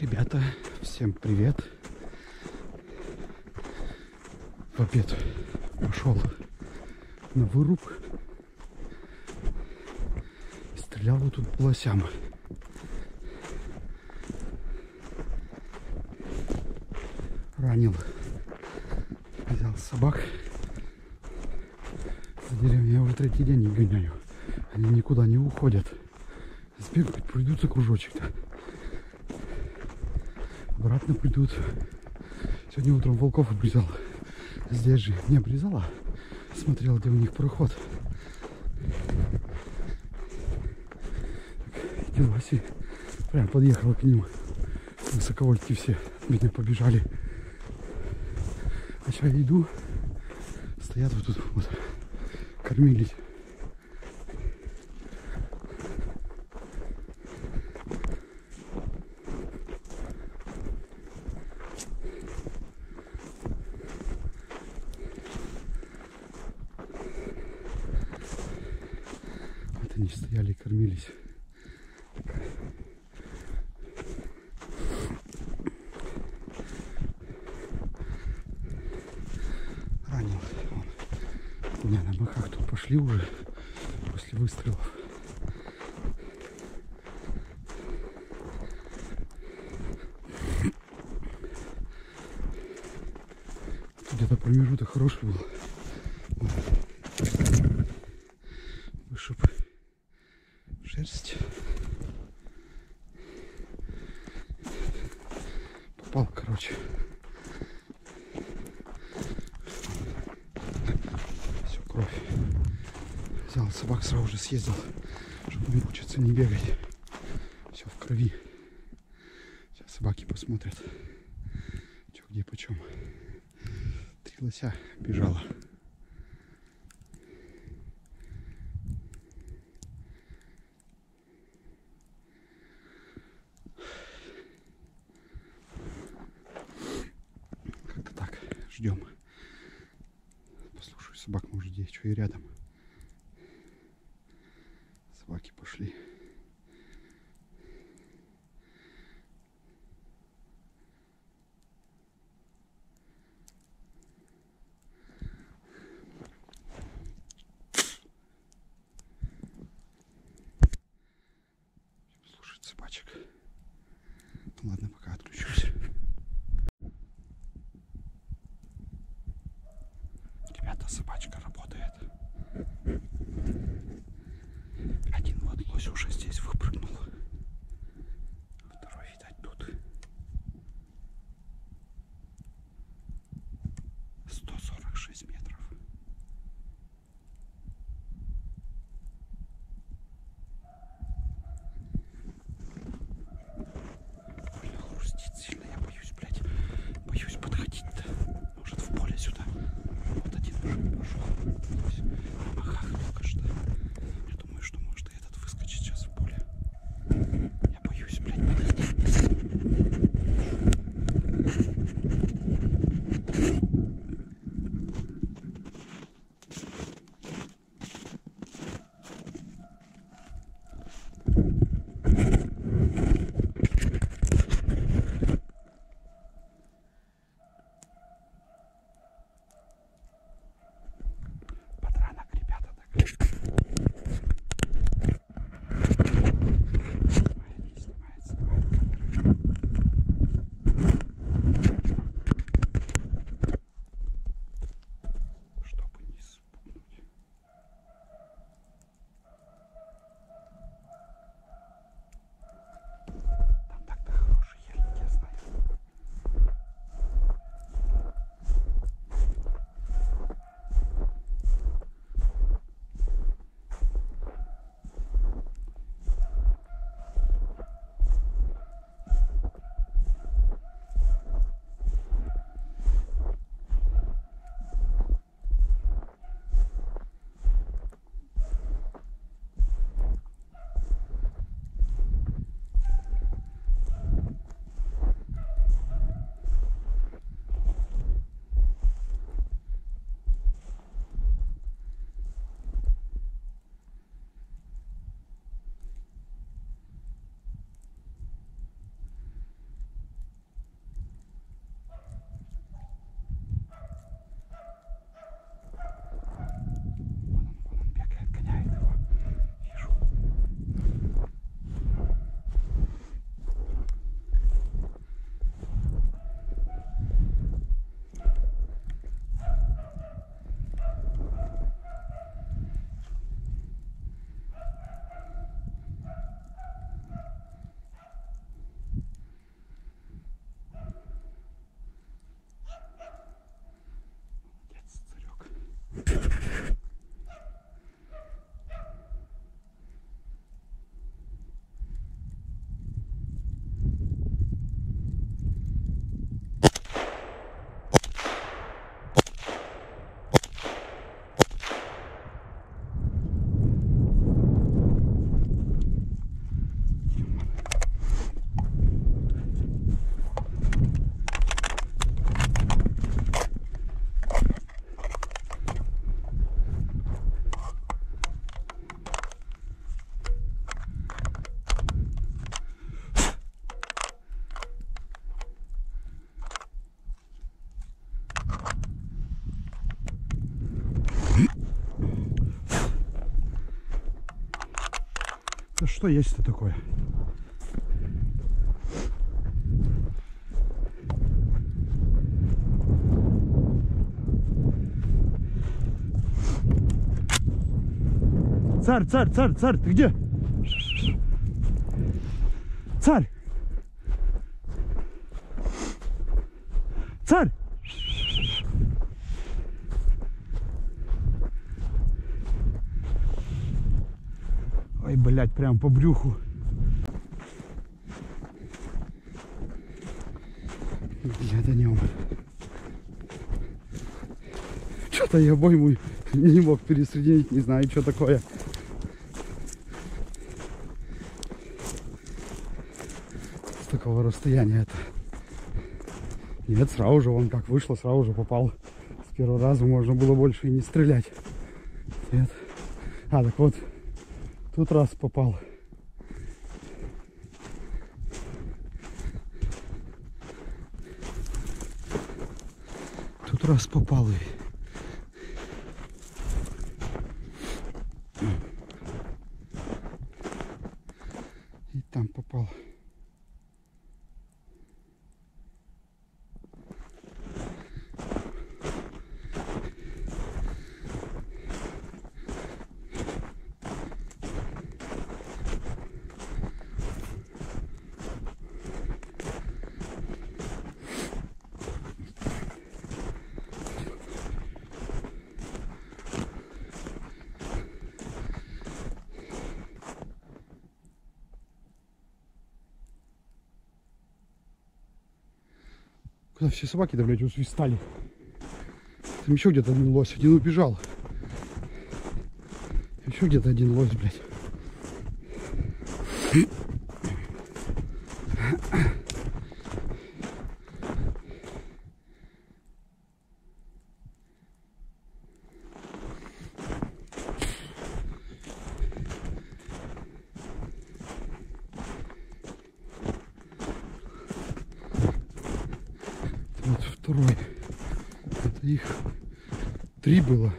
Ребята, всем привет. В обед пошел на выруб. Стрелял вот тут по лосям. Ранил. Взял собак. За деревню я уже третий день не гоняю. Они никуда не уходят. Сбегать придутся кружочек-то обратно придут. Сегодня утром волков обрезал. Здесь же не обрезала. Смотрел, где у них проход. Делоси. Прям подъехала к ним. Высоковольтки все меня побежали. А сейчас иду. Стоят вот тут вот. Кормились. Вот они кормились. Ранил. У меня на боках тут пошли уже после выстрелов. Где-то промежуток хороший был. Вышиб шерсть. Попал, короче. Все, кровь. Взял собак, сразу же съездил, чтобы не мучиться, не бегать. Все в крови. Сейчас собаки посмотрят, что где почем. Три лося бежала. Как-то так. Ждем. Послушаю собак, может, где что и рядом. Что есть-то такое? Царь, царь, царь, царь, ты где? Царь! Царь! Ой, блядь, прям по брюху. Я до нем. Что-то я обойму не мог пересоединить, не знаю, что такое. С такого расстояния это. Нет, сразу же, он как вышло, сразу же попал. С первого раза можно было больше и не стрелять. Нет. А, так вот, тут раз попал. Тут раз попал и там попал. Куда все собаки-то, блядь, усвистали? Там еще где-то один лось. Один убежал. Еще где-то один лось, блядь. Вот второй. Это их три было.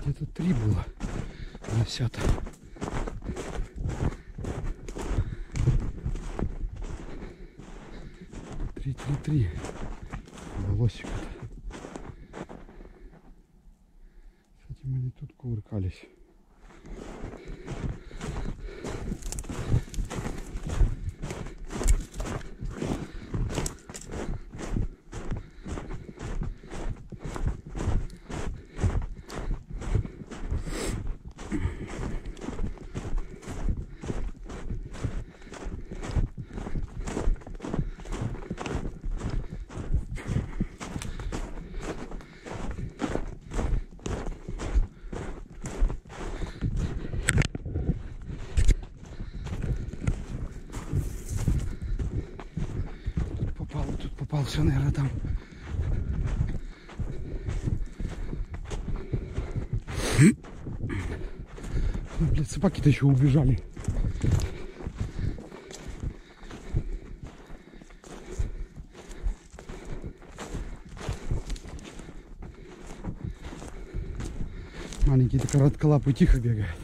Где-то три было. Носята. Три, три, три. Волосик. С этим они тут кувыркались. попал, тут попал, все, наверное, там. Ну, блядь, собаки-то еще убежали. Маленькие-то коротколапы тихо бегают.